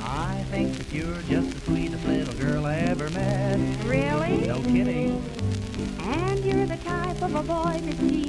I think that you're just the sweetest little girl I ever met. Really? No kidding. And you're the type of a boy that she